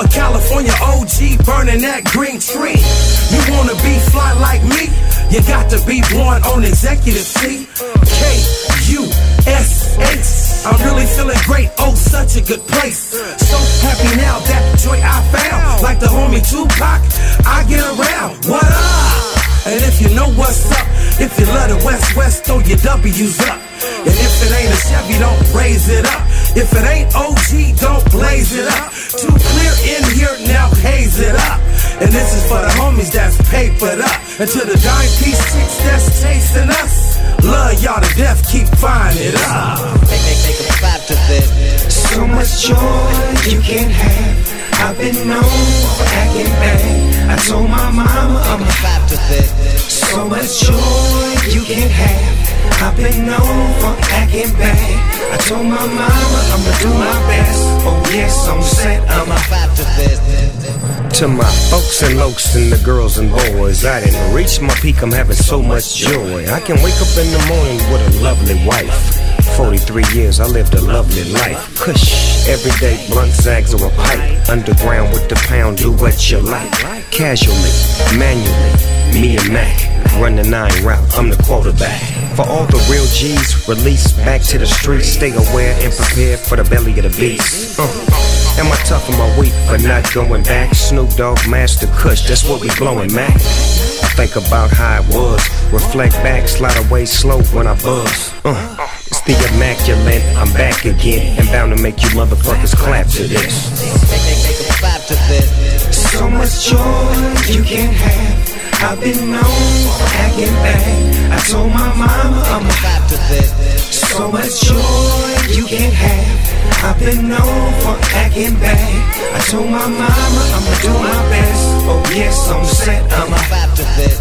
on California OG burning that green tree. You wanna be fly like me? You got to be born on executive T. K U S H. I'm really feeling great. Oh, such a good place. So happy now that joy I found. Like the homie Tupac, I get around. What up? And if you know what's up, if you love the West West, throw your W's up. And if it ain't a Chevy, don't raise it up. If it ain't OG, for the homies that's papered up. And to the dime piece chicks that's chasing us. Love y'all to death, keep finding it up. Make, make, make a clap to this. So much joy you can have. I've been known for acting bad. I told my mama I'm a clap to this. so much joy you can have. I've been known for acting bad. I told my mama I'ma do my To my folks and lokes and the girls and boys, I didn't reach my peak, I'm having so much joy. I can wake up in the morning with a lovely wife. 43 years, I lived a lovely life. Kush, everyday blunt zags or a pipe. Underground with the pound, do what you like. Casually, manually, me and Mac. Run the nine route, I'm the quarterback. For all the real G's, release back to the streets. Stay aware and prepared for the belly of the beast. Uh. Am I tough or my weak for not going back? Snoop Dogg, Master Kush, that's what we blowing, Mac. I think about how it was. Reflect back, slide away slow when I buzz. Uh, it's the immaculate, I'm back again. And bound to make you motherfuckers clap to this. So much joy you can have. I've been known for acting bad. I told so much joy you can have. I've been known for acting bad. I told my mama I'ma do my best. Oh yes, on set I'ma Clap to this.